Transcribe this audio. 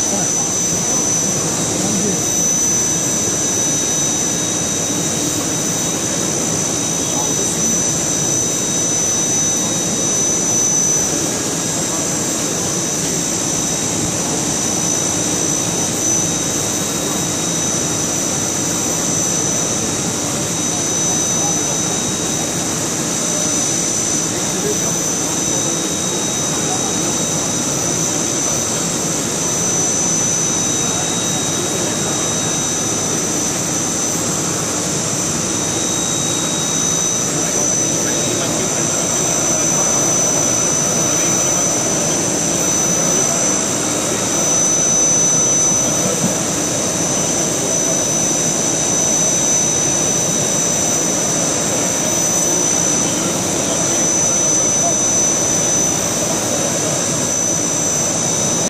した。